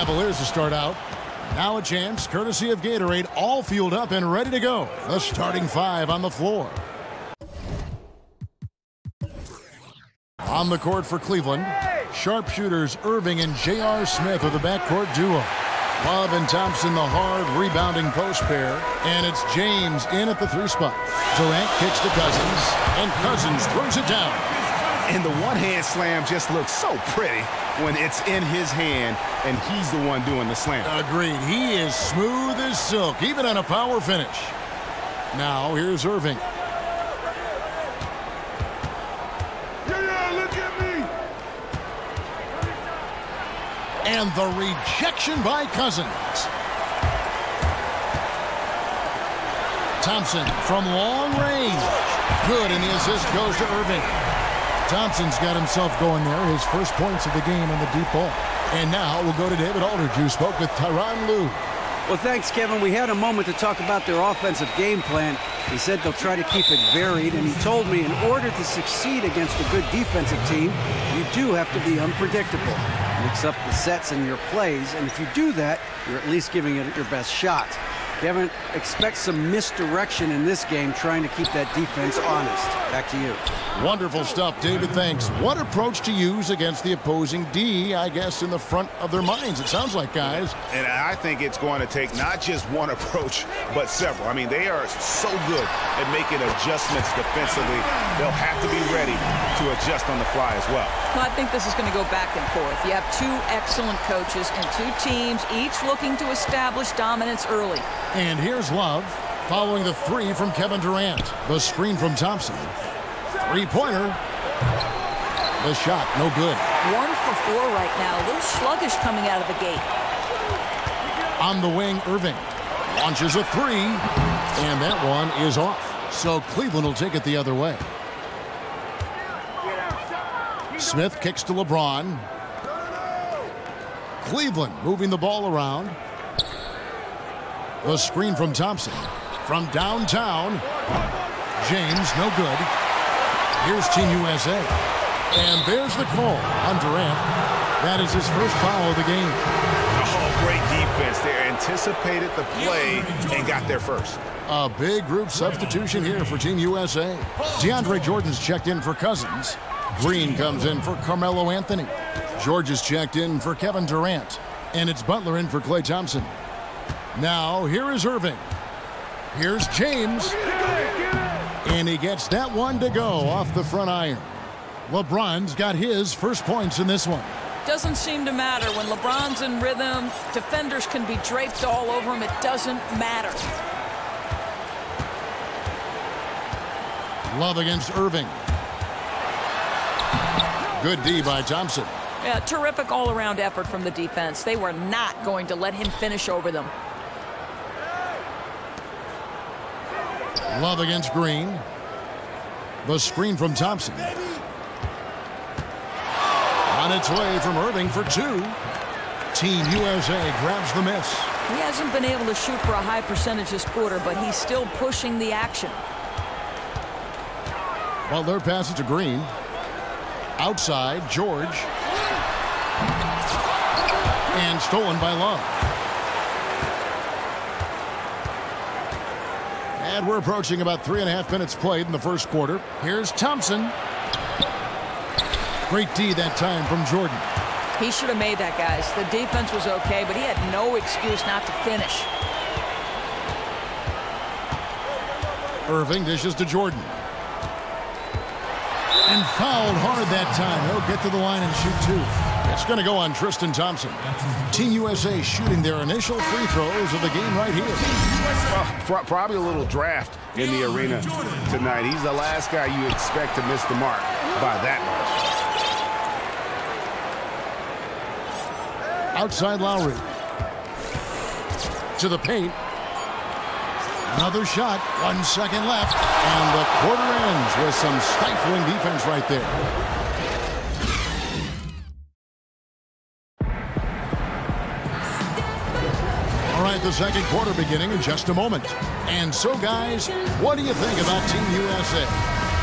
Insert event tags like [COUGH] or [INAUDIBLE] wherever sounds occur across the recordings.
Cavaliers to start out. Now a chance, courtesy of Gatorade, all fueled up and ready to go. The starting five on the floor. On the court for Cleveland, sharpshooters Irving and J.R. Smith are the backcourt duo. Love and Thompson the hard rebounding post pair. And it's James in at the three spot. Durant kicks to Cousins, and Cousins throws it down. And the one-hand slam just looks so pretty when it's in his hand and he's the one doing the slam. Agreed. He is smooth as silk, even on a power finish. Now, here's Irving. And the rejection by Cousins. Thompson from long range. Good, and the assist goes to Irving. Thompson's got himself going there. His first points of the game on the deep ball. And now we'll go to David Aldridge, who spoke with Tyronn Lue. Well, thanks, Kevin. We had a moment to talk about their offensive game plan. He said they'll try to keep it varied, and he told me in order to succeed against a good defensive team, you do have to be unpredictable. Mix up the sets and your plays, and if you do that, you're at least giving it your best shot. Kevin, expect some misdirection in this game trying to keep that defense honest. Back to you. Wonderful stuff, David. Thanks. What approach to use against the opposing D, I guess, in the front of their minds, it sounds like, guys. And I think it's going to take not just one approach, but several. I mean, they are so good at making adjustments defensively. They'll have to be ready to adjust on the fly as well. Well, I think this is going to go back and forth. You have two excellent coaches and two teams, each looking to establish dominance early. And here's Love, following the three from Kevin Durant. The screen from Thompson. Three-pointer. The shot, no good. One for four right now. A little sluggish coming out of the gate. On the wing, Irving. Launches a three. And that one is off. So Cleveland will take it the other way. Smith kicks to LeBron. Cleveland moving the ball around. The screen from Thompson. From downtown. James, no good. Here's Team USA. And there's the call on Durant. That is his first foul of the game. Oh, great defense there. Anticipated the play and got there first. A big group substitution here for Team USA. DeAndre Jordan's checked in for Cousins. Green comes in for Carmelo Anthony. George is checked in for Kevin Durant. And it's Butler in for Klay Thompson. Now, here is Irving. Here's James. And he gets that one to go off the front iron. LeBron's got his first points in this one. Doesn't seem to matter. When LeBron's in rhythm, defenders can be draped all over him. It doesn't matter. Love against Irving. Good D by Thompson. Yeah, terrific all-around effort from the defense. They were not going to let him finish over them. Love against Green. The screen from Thompson. On its way from Irving for two. Team USA grabs the miss. He hasn't been able to shoot for a high percentage this quarter, but he's still pushing the action. Well, their pass it to Green. Outside, George. And stolen by Love. We're approaching about three and a half minutes played in the first quarter. Here's Thompson. Great D that time from Jordan. He should have made that, guys. The defense was okay, but he had no excuse not to finish. Irving dishes to Jordan. And fouled hard that time. He'll get to the line and shoot two. It's going to go on Tristan Thompson. Team USA shooting their initial free throws of the game right here. Well, probably a little draft in the arena tonight. He's the last guy you expect to miss the mark by that much. Outside Lowry. To the paint. Another shot. One second left. And the quarter ends with some stifling defense right there. The second quarter beginning in just a moment. And so, guys, what do you think about Team USA?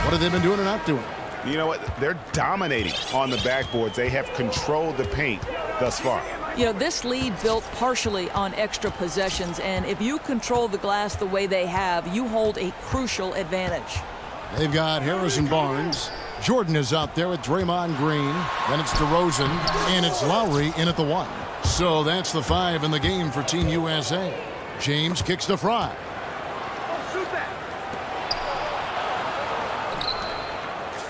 What have they been doing or not doing? You know what? They're dominating on the backboards. They have controlled the paint thus far. You know, this lead built partially on extra possessions, and if you control the glass the way they have, you hold a crucial advantage. They've got Harrison Barnes. Jordan is out there with Draymond Green. Then it's DeRozan, and it's Lowry in at the one. So that's the five in the game for Team USA. James kicks to Frye.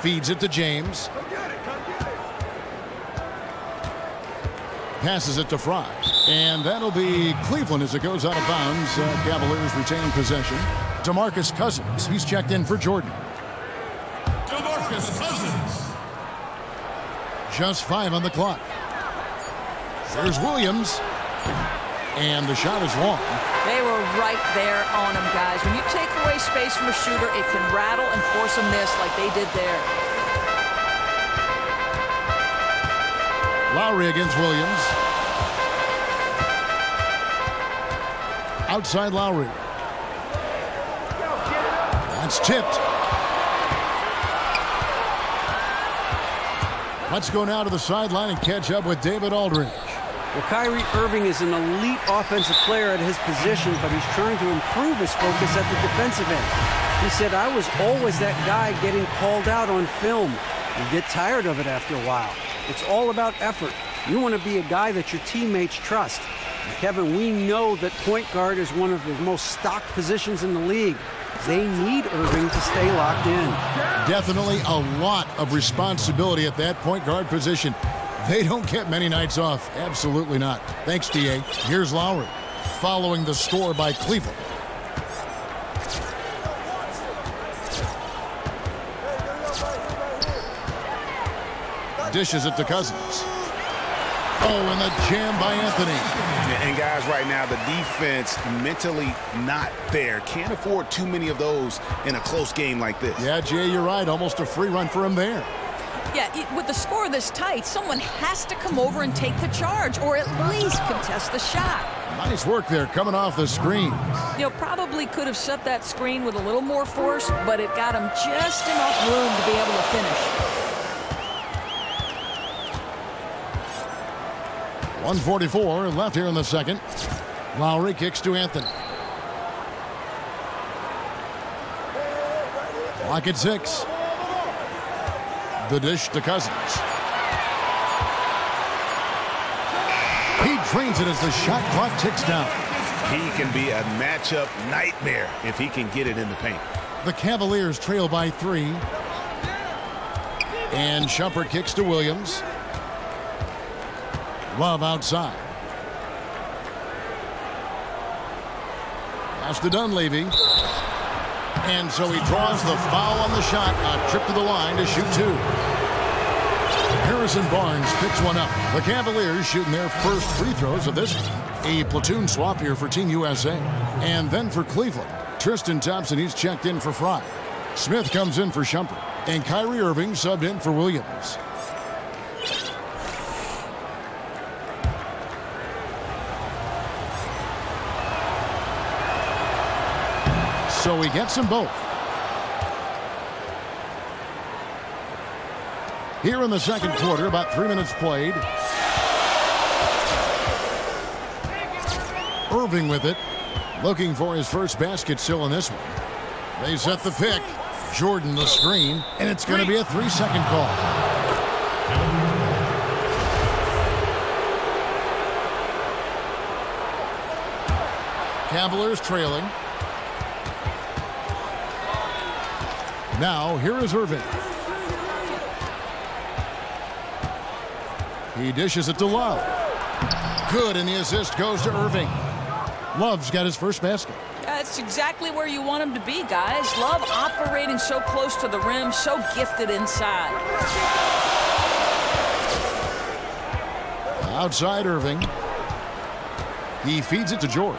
Feeds it to James. Passes it to Frye. And that'll be Cleveland as it goes out of bounds. Uh, Cavaliers retain possession. DeMarcus Cousins. He's checked in for Jordan. DeMarcus Cousins. Just five on the clock. There's Williams. And the shot is long. They were right there on him, guys. When you take away space from a shooter, it can rattle and force a miss like they did there. Lowry against Williams. Outside Lowry. That's tipped. Let's go now to the sideline and catch up with David Aldridge. Well, Kyrie Irving is an elite offensive player at his position, but he's trying to improve his focus at the defensive end. He said, I was always that guy getting called out on film. You get tired of it after a while. It's all about effort. You want to be a guy that your teammates trust. And Kevin, we know that point guard is one of the most stocked positions in the league. They need Irving to stay locked in. Definitely a lot of responsibility at that point guard position. They don't get many nights off. Absolutely not. Thanks, DA. Here's Lowry following the score by Cleveland. Dishes it to Cousins. Oh, and the jam by Anthony. And guys, right now, the defense mentally not there. Can't afford too many of those in a close game like this. Yeah, Jay, you're right. Almost a free run for him there. Yeah, with the score this tight, someone has to come over and take the charge or at least contest the shot. Nice work there coming off the screen. You know, probably could have set that screen with a little more force, but it got him just enough room to be able to finish. 144 left here in the second. Lowry kicks to Anthony. Lock at six. The dish to Cousins. He drains it as the shot clock ticks down. He can be a matchup nightmare if he can get it in the paint. The Cavaliers trail by three. And Shumpert kicks to Williams. Love outside. Pass to Dunleavy. And so he draws the foul on the shot. A trip to the line to shoot two. Harrison Barnes picks one up. The Cavaliers shooting their first free throws of this. A platoon swap here for Team USA. And then for Cleveland, Tristan Thompson, he's checked in for Frye. Smith comes in for Shumpert. And Kyrie Irving subbed in for Williams. So he gets them both. Here in the second quarter, about three minutes played. Irving with it. Looking for his first basket still in this one. They set the pick. Jordan the screen. And it's going to be a three-second call. Cavaliers trailing. Now, here is Irving. He dishes it to Love. Good, and the assist goes to Irving. Love's got his first basket. That's exactly where you want him to be, guys. Love operating so close to the rim, so gifted inside. Outside Irving. He feeds it to George.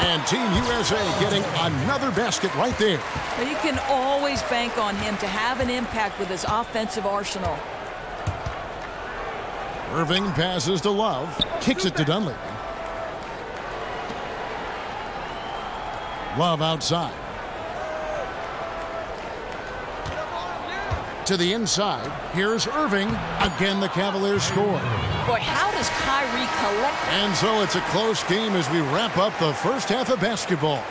And Team USA getting another basket right there. You can always bank on him to have an impact with his offensive arsenal. Irving passes to Love. Kicks it to Dunleavy. Love outside. To the inside. Here's Irving. Again, the Cavaliers score. Boy, how does Kyrie collect? And so it's a close game as we wrap up the first half of basketball.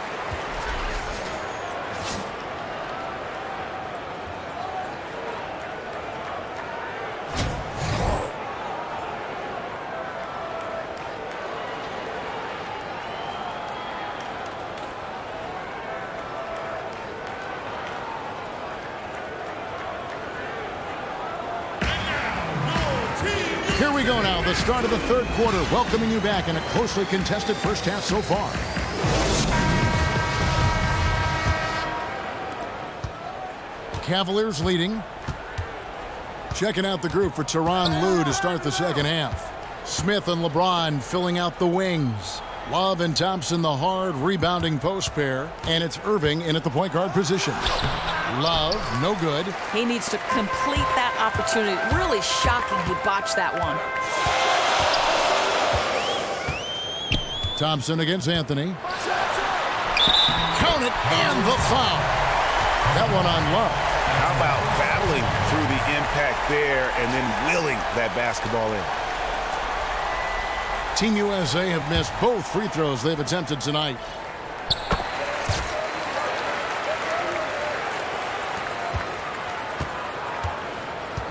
We go now, the start of the third quarter, welcoming you back in a closely contested first half so far. Cavaliers leading. Checking out the group for Tyronn Lue to start the second half. Smith and LeBron filling out the wings. Love and Thompson the hard rebounding post pair. And it's Irving in at the point guard position. Love, no good. He needs to complete that opportunity. Really shocking he botched that one. Thompson against Anthony. Count it and the foul. That one on Love. How about battling through the impact there and then willing that basketball in? Team USA have missed both free throws they've attempted tonight.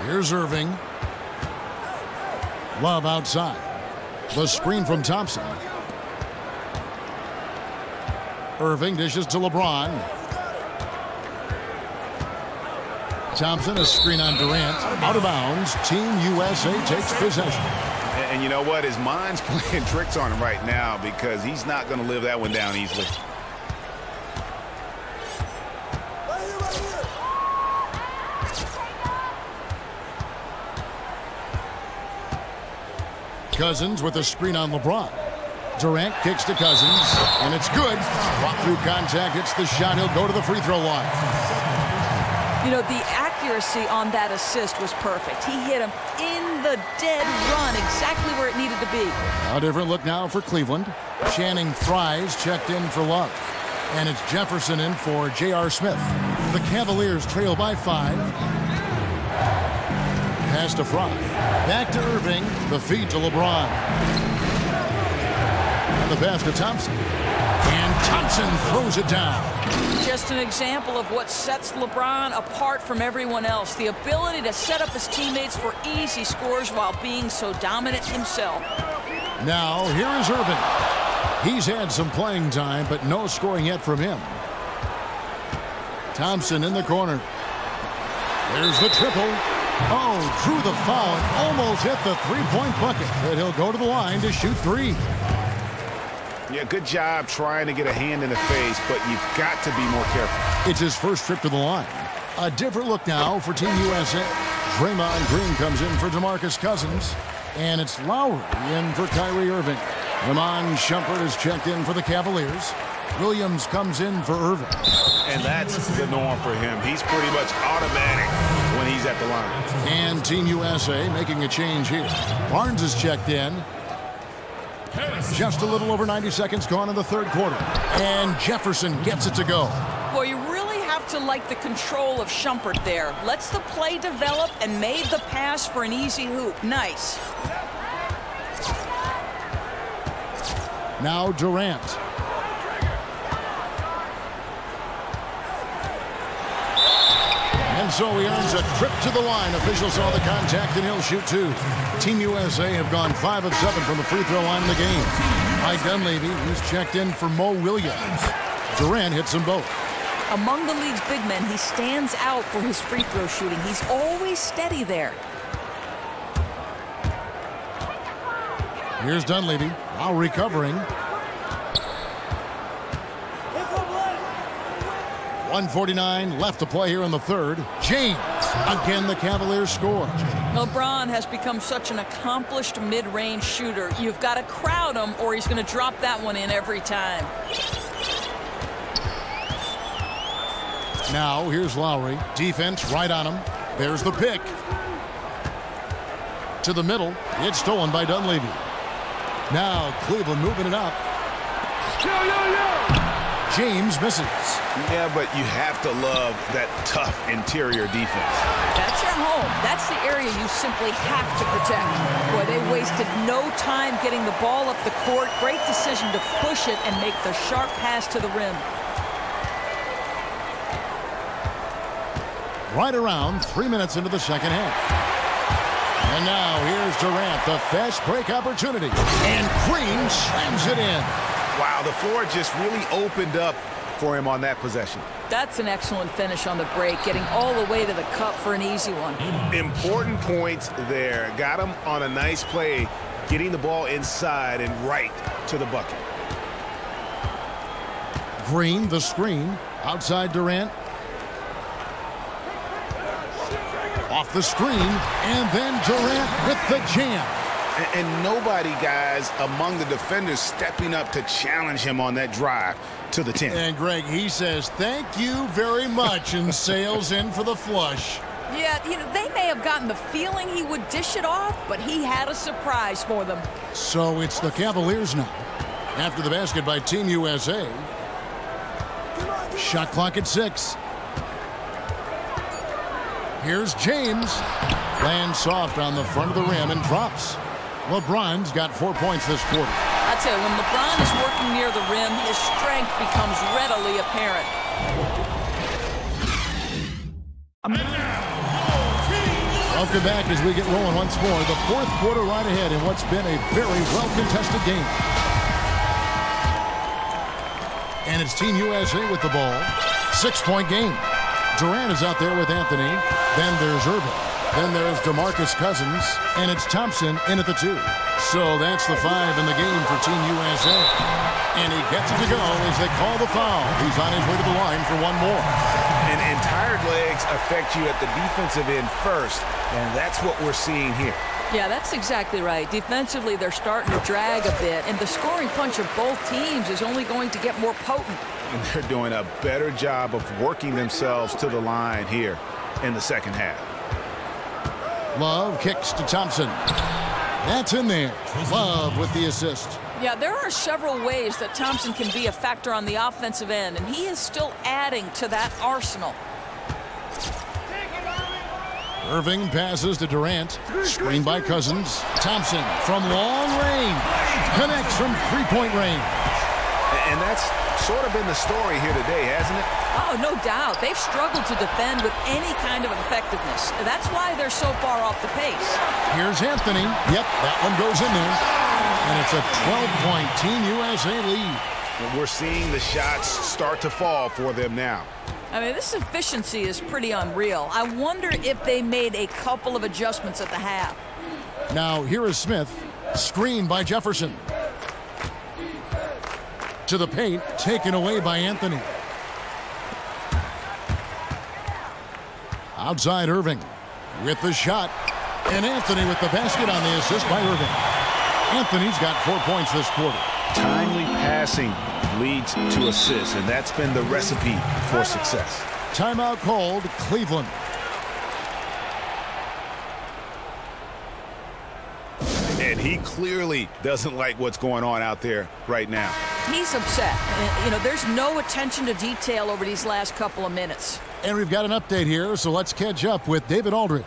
Here's Irving. Love outside. The screen from Thompson. Irving dishes to LeBron. Thompson, a screen on Durant. Out of bounds. Team USA takes possession. And, and you know what? His mind's [LAUGHS] playing tricks on him right now because he's not going to live that one down easily. Cousins with a screen on LeBron. Durant kicks to Cousins, and it's good. Walk through contact, hits the shot. He'll go to the free throw line. You know, the accuracy on that assist was perfect. He hit him in the dead run, exactly where it needed to be. A different look now for Cleveland. Channing Frye's checked in for Love. And it's Jefferson in for J.R. Smith. The Cavaliers trail by five. Pass to Frye. Back to Irving. The feed to LeBron. And the pass to Thompson. And Thompson throws it down. Just an example of what sets LeBron apart from everyone else. The ability to set up his teammates for easy scores while being so dominant himself. Now, here is Irving. He's had some playing time, but no scoring yet from him. Thompson in the corner. There's the triple. Oh, drew the foul and almost hit the three-point bucket. But he'll go to the line to shoot three. Yeah, good job trying to get a hand in the face, but you've got to be more careful. It's his first trip to the line. A different look now for Team USA. Draymond Green comes in for DeMarcus Cousins. And it's Lowry in for Kyrie Irving. Iman Shumpert is checked in for the Cavaliers. Williams comes in for Irving. And that's the norm for him. He's pretty much automatic when he's at the line. And Team USA making a change here. Barnes is checked in. Just a little over 90 seconds gone in the third quarter. And Jefferson gets it to go. Boy, you really have to like the control of Shumpert there. Lets the play develop and made the pass for an easy hoop. Nice. Now Durant. And so he earns a trip to the line. Officials saw the contact and he'll shoot two. Team USA have gone five of seven from the free throw line in the game. Mike Dunleavy, who's checked in for Mo Williams. Durant hits them both. Among the league's big men, he stands out for his free throw shooting. He's always steady there. Here's Dunleavy, now recovering. 149 left to play here in the third. James, again the Cavaliers score. LeBron has become such an accomplished mid-range shooter. You've got to crowd him or he's going to drop that one in every time. Now, here's Lowry. Defense right on him. There's the pick. To the middle. It's stolen by Dunleavy. Now, Cleveland moving it up. James misses. Yeah, but you have to love that tough interior defense. That's your home. That's the area you simply have to protect. Boy, they wasted no time getting the ball up the court. Great decision to push it and make the sharp pass to the rim. Right around three minutes into the second half. And now here's Durant, the fast break opportunity. And Green slams it in. Wow, the floor just really opened up for him on that possession. That's an excellent finish on the break, getting all the way to the cup for an easy one. Important points there. Got him on a nice play, getting the ball inside and right to the bucket. Green, the screen, outside Durant. Off the screen, and then Durant with the jam. And, and, nobody, guys, among the defenders stepping up to challenge him on that drive to the 10. And, Greg, he says, thank you very much, and [LAUGHS] sails in for the flush. Yeah, you know, they may have gotten the feeling he would dish it off, but he had a surprise for them. So it's the Cavaliers now. After the basket by Team USA. Shot clock at six. Here's James. Lands soft on the front of the rim and drops. LeBron's got four points this quarter. I tell you, when LeBron is working near the rim, his strength becomes readily apparent. Welcome back as we get rolling once more. The fourth quarter right ahead in what's been a very well-contested game. And it's Team USA with the ball. Six-point game. Durant is out there with Anthony. Then there's Irving. Then there's DeMarcus Cousins. And it's Thompson in at the two. So that's the five in the game for Team USA. And he gets it to go as they call the foul. He's on his way to the line for one more. And, and tired legs affect you at the defensive end first. And that's what we're seeing here. Yeah, that's exactly right. Defensively, they're starting to drag a bit, and the scoring punch of both teams is only going to get more potent. And they're doing a better job of working themselves to the line here in the second half. Love kicks to Thompson. That's in there. Love with the assist. Yeah, there are several ways that Thompson can be a factor on the offensive end, and he is still adding to that arsenal. Irving passes to Durant. Screen by Cousins. Thompson from long range. Connects from three-point range. And that's sort of been the story here today, hasn't it? Oh, no doubt. They've struggled to defend with any kind of effectiveness. That's why they're so far off the pace. Here's Anthony. Yep, that one goes in there. And it's a 12-point Team USA lead. And we're seeing the shots start to fall for them now. I mean, this efficiency is pretty unreal. I wonder if they made a couple of adjustments at the half. Now, here is Smith. screened by Jefferson. To the paint, taken away by Anthony. Outside Irving with the shot. And Anthony with the basket on the assist by Irving. Anthony's got four points this quarter. Timely passing leads to assists, and that's been the recipe for success. Timeout called Cleveland. And he clearly doesn't like what's going on out there right now. He's upset. Uh, you know, there's no attention to detail over these last couple of minutes. And we've got an update here, so let's catch up with David Aldridge.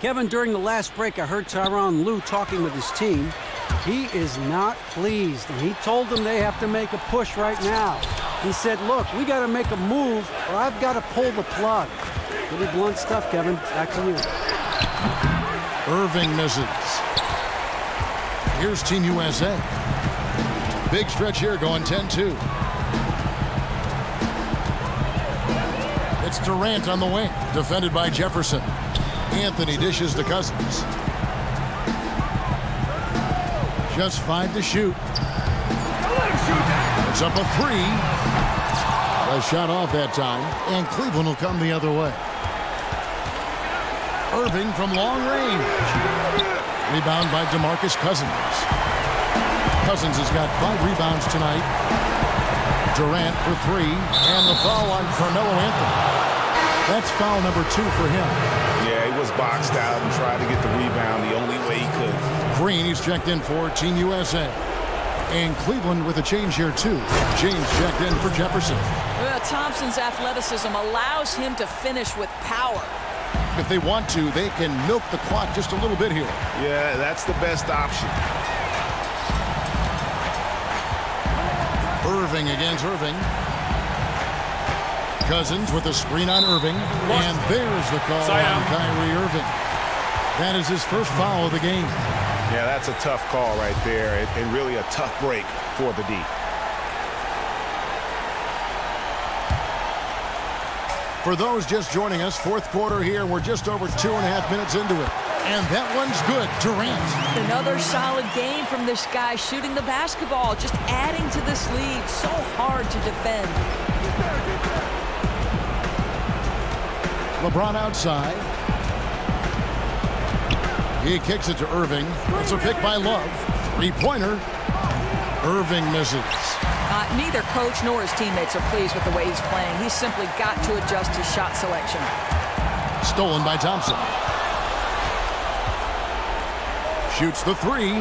Kevin, during the last break, I heard Tyronn Lue talking with his team. He is not pleased, and he told them they have to make a push right now. He said, look, we got to make a move, or I've got to pull the plug. Pretty blunt stuff, Kevin. Back to you. Irving misses. Here's Team USA. Big stretch here going 10-2. It's Durant on the wing, defended by Jefferson. Anthony dishes to Cousins. Just five to shoot. It's up a three. A shot off that time, and Cleveland will come the other way. Irving from long range. Rebound by DeMarcus Cousins. Cousins has got five rebounds tonight. Durant for three, and the foul on Carmelo Anthony. That's foul number two for him. Yeah, he was boxed out and tried to get the rebound the only way he could. Green, he's checked in for Team USA. And Cleveland with a change here, too. James checked in for Jefferson. Well, Thompson's athleticism allows him to finish with power. If they want to, they can milk the clock just a little bit here. Yeah, that's the best option. Irving against Irving. Cousins with a screen on Irving. And there's the call on Kyrie Irving. That is his first foul of the game. Yeah, that's a tough call right there, and, and really a tough break for the D. For those just joining us, fourth quarter here. We're just over two and a half minutes into it. And that one's good. Durant. Another solid game from this guy shooting the basketball, just adding to this lead. So hard to defend. LeBron outside. He kicks it to Irving. It's a pick by Love. Three-pointer. Irving misses. Uh, neither coach nor his teammates are pleased with the way he's playing. He's simply got to adjust his shot selection. Stolen by Thompson. Shoots the three.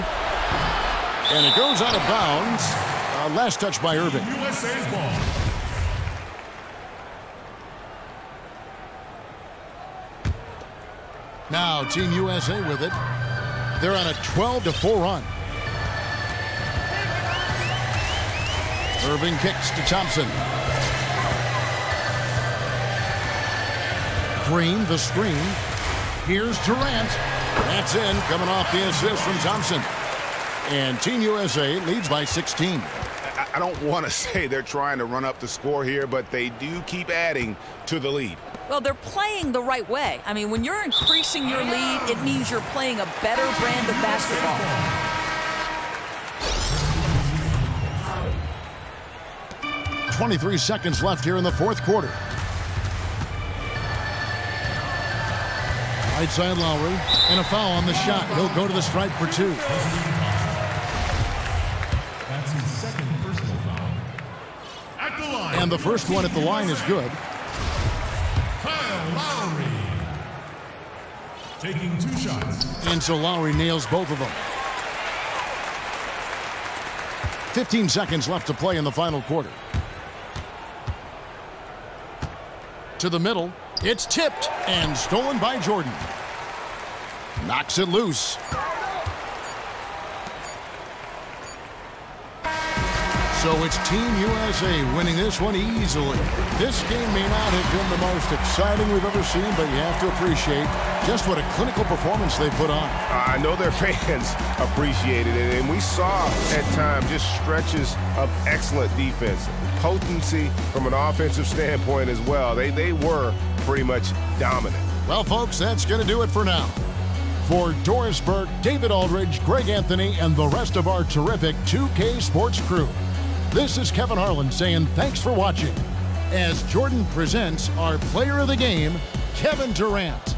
And it goes out of bounds. Uh, last touch by Irving. USA's ball. Now Team USA with it. They're on a 12 to 4 run. Irving kicks to Thompson. Green, the screen. Here's Durant. That's in, coming off the assist from Thompson. And Team USA leads by 16. I, I don't want to [LAUGHS] say they're trying to run up the score here, but they do keep adding to the lead. Well, they're playing the right way. I mean, when you're increasing your lead, it means you're playing a better brand of basketball. 23 seconds left here in the fourth quarter. Right side Lowry, and a foul on the shot. He'll go to the stripe for two. That's his second personal foul. At the line. And the first one at the line is good. Kyle Lowry. Taking two shots. And so Lowry nails both of them. 15 seconds left to play in the final quarter. To the middle. It's tipped and stolen by Jordan. Knocks it loose. So it's Team USA winning this one easily. This game may not have been the most exciting we've ever seen, but you have to appreciate just what a clinical performance they put on. I know their [LAUGHS] fans appreciated it, and we saw at times just stretches of excellent defense. Potency from an offensive standpoint as well. They, they were pretty much dominant. Well, folks, that's going to do it for now. For Doris Burke, David Aldridge, Greg Anthony, and the rest of our terrific 2K Sports crew, this is Kevin Harlan saying thanks for watching as Jordan presents our player of the game, Kevin Durant.